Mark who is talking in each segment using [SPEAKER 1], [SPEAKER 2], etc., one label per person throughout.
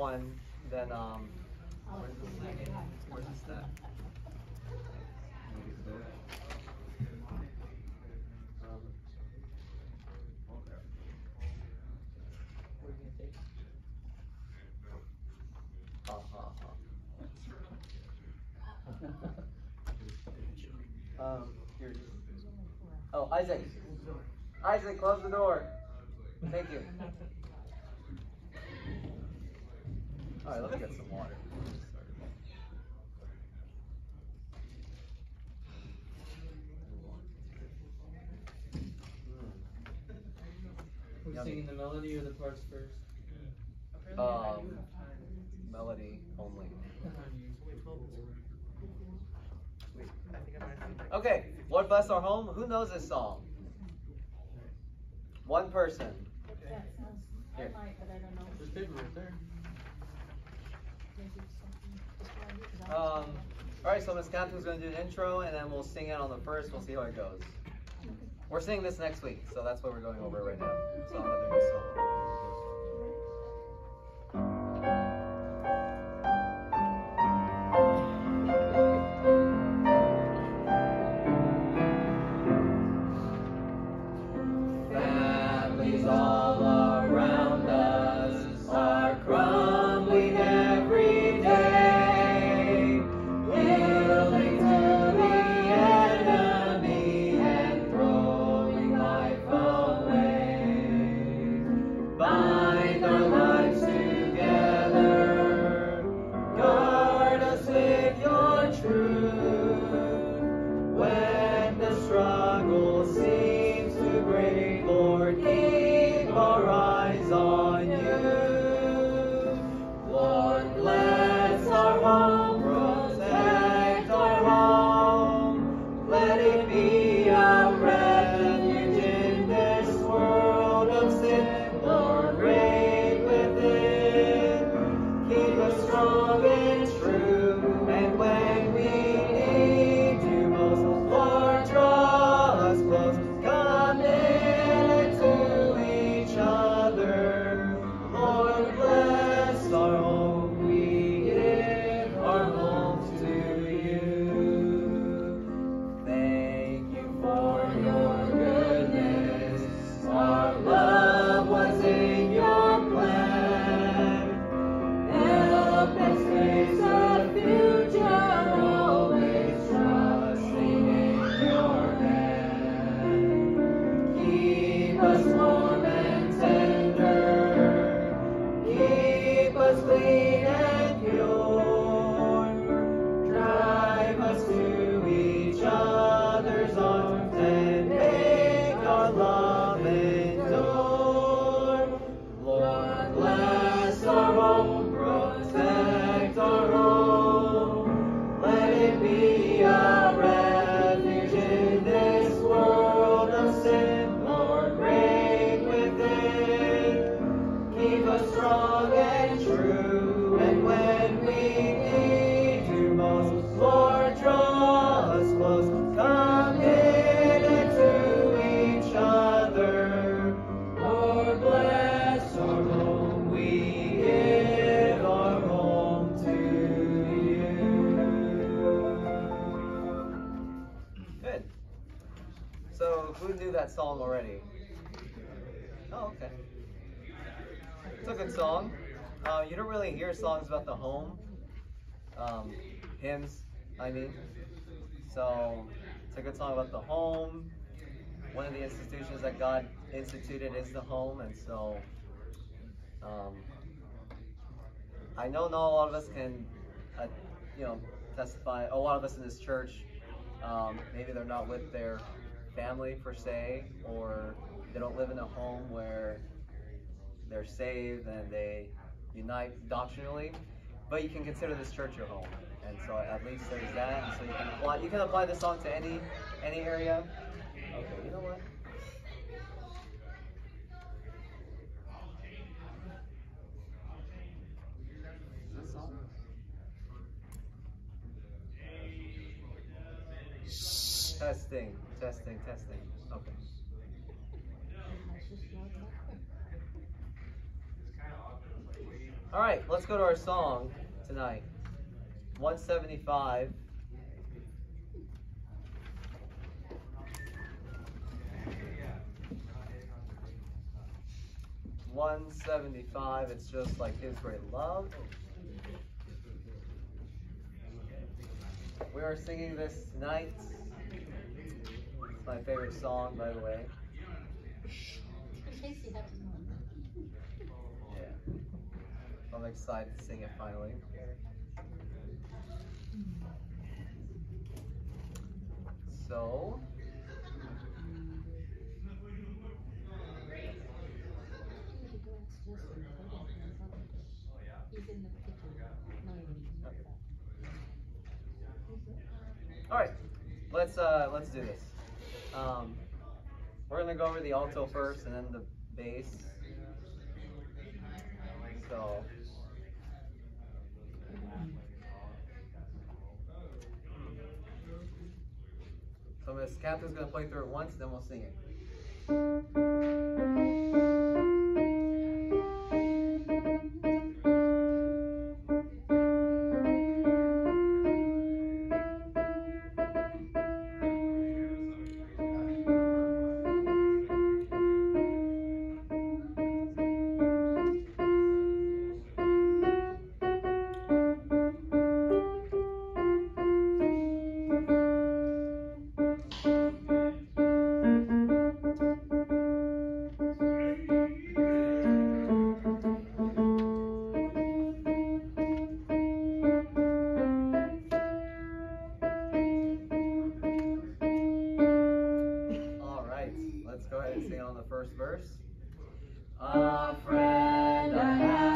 [SPEAKER 1] one, then um, where's this? Where's this at? Ha. Um, here. Oh, Isaac. Isaac, close the door. Thank you. All right, let me get some water.
[SPEAKER 2] We're
[SPEAKER 1] Yummy.
[SPEAKER 2] singing the melody or the parts first?
[SPEAKER 1] Um, melody only. Okay, Lord bless our home. Who knows this song? One person.
[SPEAKER 3] That sounds, I
[SPEAKER 1] Here.
[SPEAKER 3] might, but I don't know.
[SPEAKER 2] There's paper right there.
[SPEAKER 3] Maybe it's something just around here, 'cause I
[SPEAKER 1] Um, all right, so Miss Catherine's going to do an intro, and then we'll sing it on the first. We'll see how it goes. We're singing this next week, so that's what we're going over right now. So Song. Uh, you don't really hear songs about the home. Um, hymns, I mean. So it's a good song about the home. One of the institutions that God instituted is the home, and so um, I know not a lot of us can, uh, you know, testify. A lot of us in this church, um, maybe they're not with their family per se, or they don't live in a home where they're saved and they unite doctrinally. But you can consider this church your home, and so at least there's that. And so you can apply you can apply this song to any any area. Okay, you know what? Testing, testing, testing. Okay.
[SPEAKER 3] It's just loud enough.
[SPEAKER 1] All right, let's go to our song tonight. 175. One seventy five. It's just like His great love. We are singing this tonight. It's my favorite song, by the way.
[SPEAKER 3] Casey has one.
[SPEAKER 1] I'm excited to sing it finally. So, all right, let's uh, let's do this. Um, we're gonna go over the alto first, and then the bass. So. Miss Catherine's gonna play through it once, then we'll sing it. Sing on the first verse. A friend I have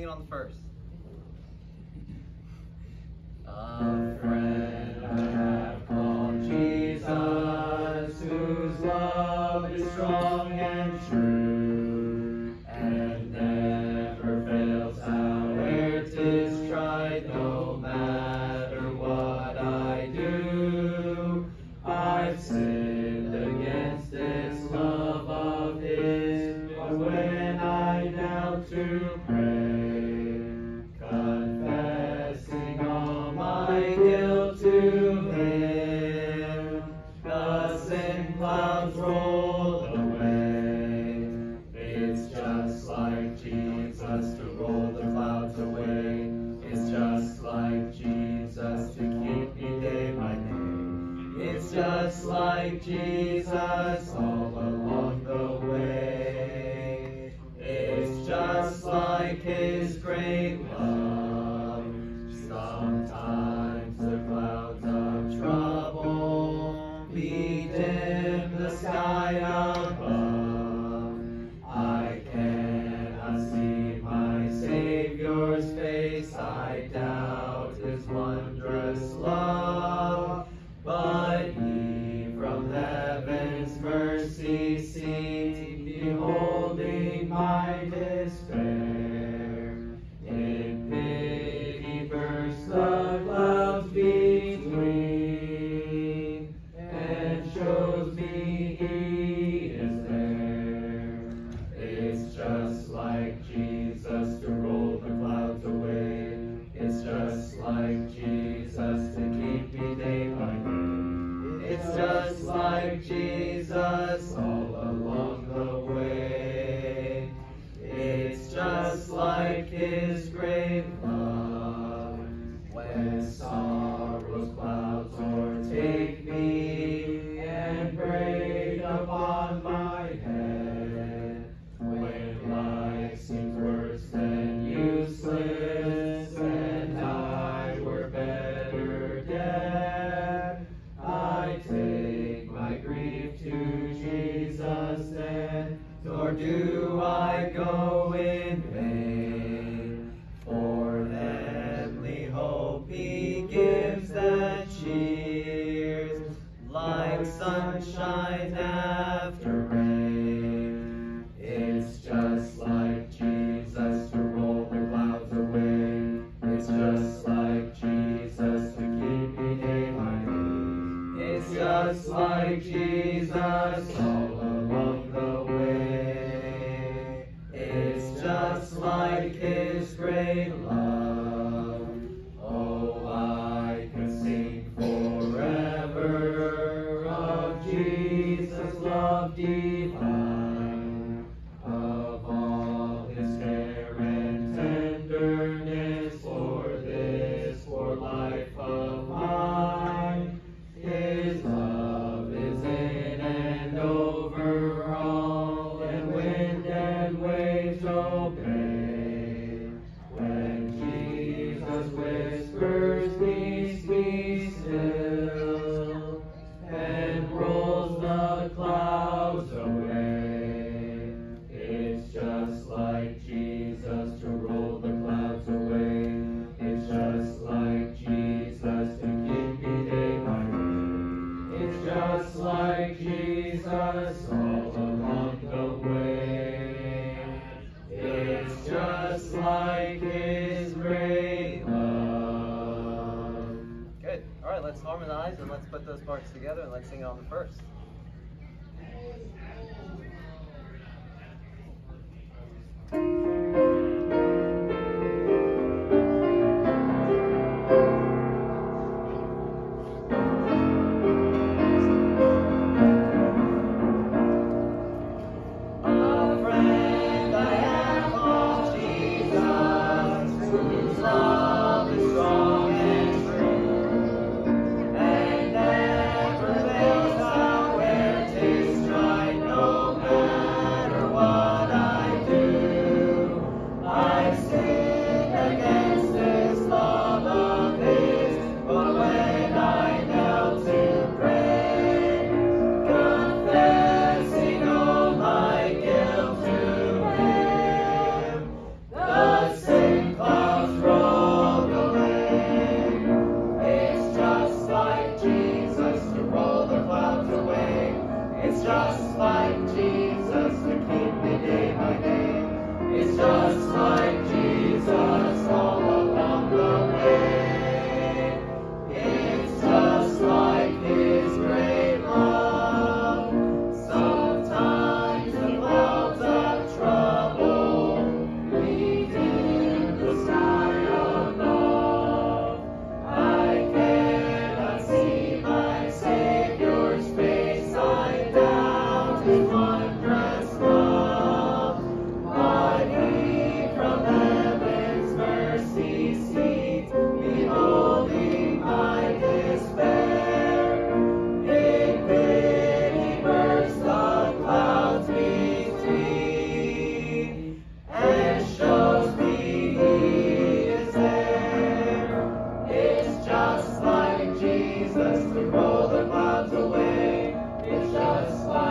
[SPEAKER 1] sing it on the first. A friend I have called Jesus, whose love is strong. his great love. Jesus. Jesus. on the first. to roll the clouds away. It's just like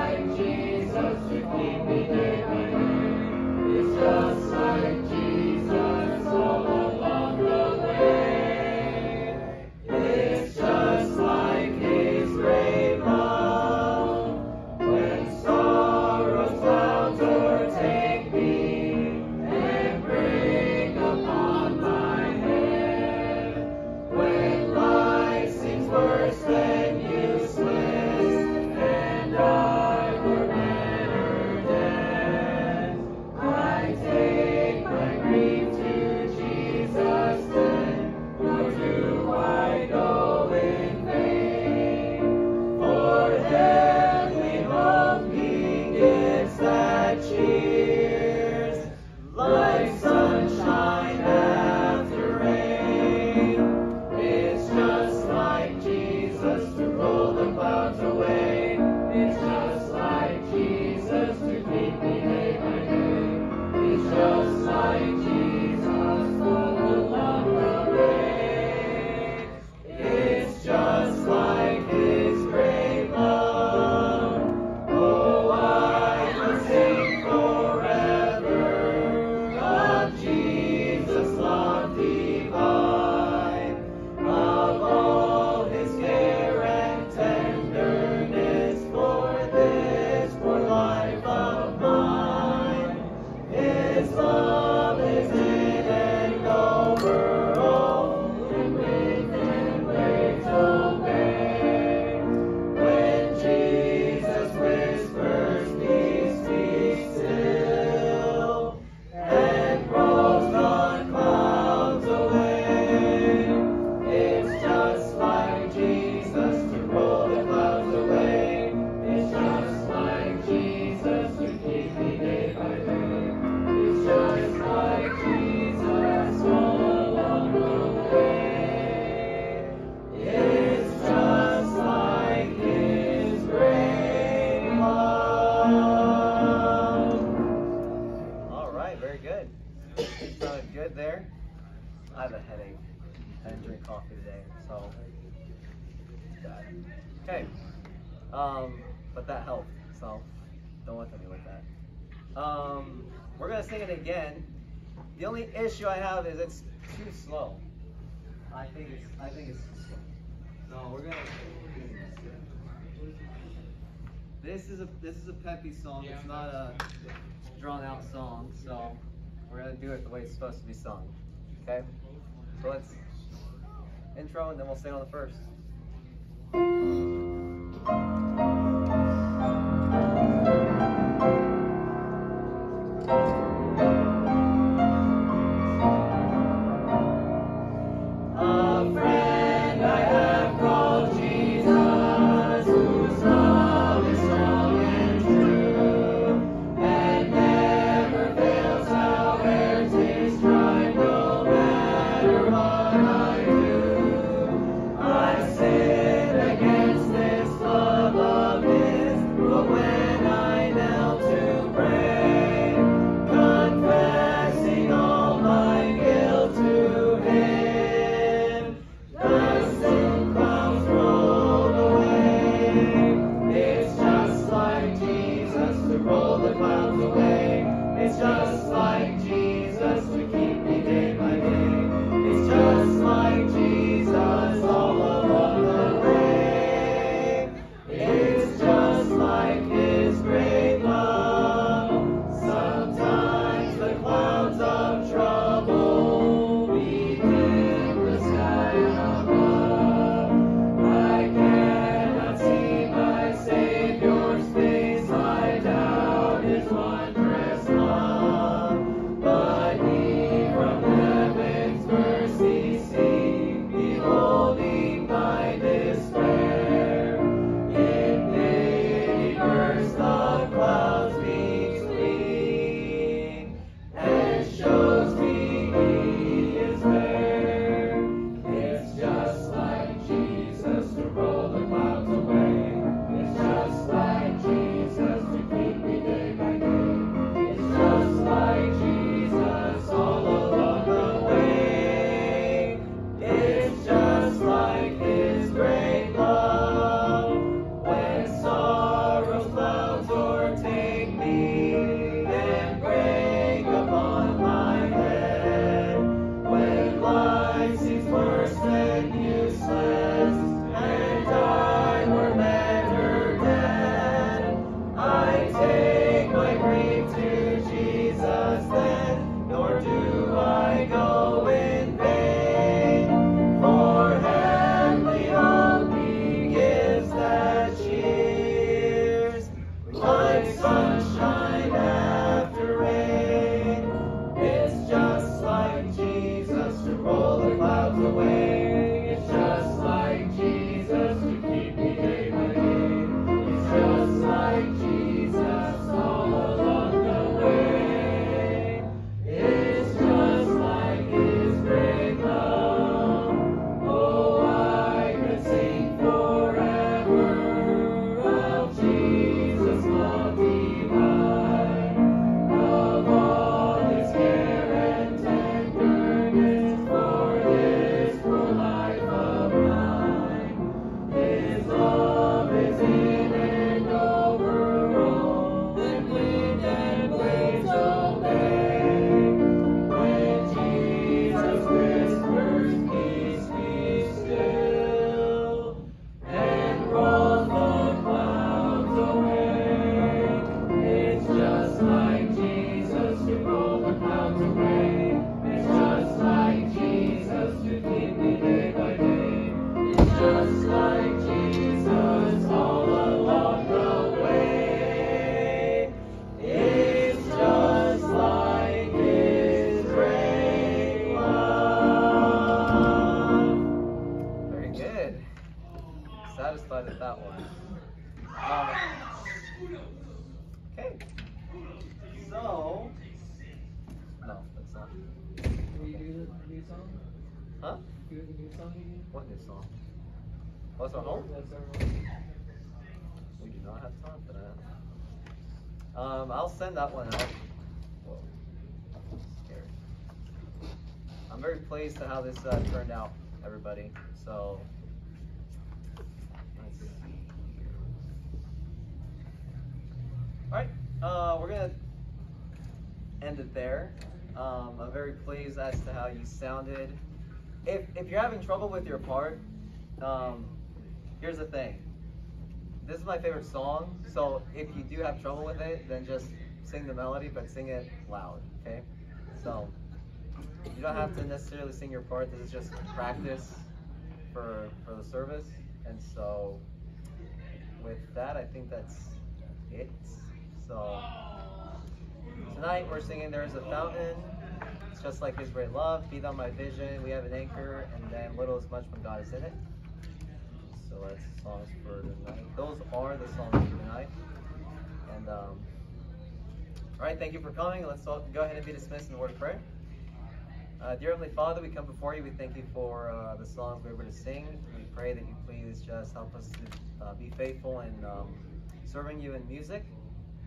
[SPEAKER 1] Um, we're gonna sing it again. The only issue I have is it's too slow. I think it's I think it's. No, we're gonna. This is a this is a peppy song. It's not a drawn out song, so we're gonna do it the way it's supposed to be sung. Okay. So let's intro and then we'll sing on the first. Lord. What
[SPEAKER 2] new song?
[SPEAKER 1] Oh, What's our home? We do not have time for that. Um, I'll send that one out. I'm very pleased to how this uh, turned out, everybody. So, let's see here. All right, uh, we're gonna end it there. Um, I'm very pleased as to how you sounded. If if you're having trouble with your part, um, here's the thing. This is my favorite song, so if you do have trouble with it, then just sing the melody, but sing it loud, okay? So you don't have to necessarily sing your part. This is just practice for for the service, and so with that, I think that's it. So tonight we're singing "There Is a Fountain." Just like His great love. Be thou my vision. We have an anchor, and then little is much when God is in it. So that's songs for tonight. Those are the songs for tonight. And um, all right, thank you for coming. Let's all go ahead and be dismissed in the word of prayer. Uh, dear Heavenly Father, we come before you. We thank you for uh, the songs we were to sing. We pray that you please just help us to uh, be faithful in um, serving you in music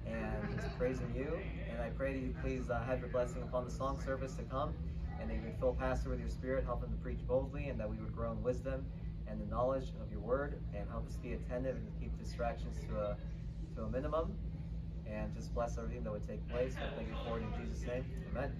[SPEAKER 1] and just praising you. And I pray that you please uh, have your blessing upon the song service to come and that you would fill Pastor with your spirit, help him to preach boldly, and that we would grow in wisdom and the knowledge of your word and help us be attentive and keep distractions to a, to a minimum. And just bless everything that would take place. I thank you for it in Jesus' name. Amen.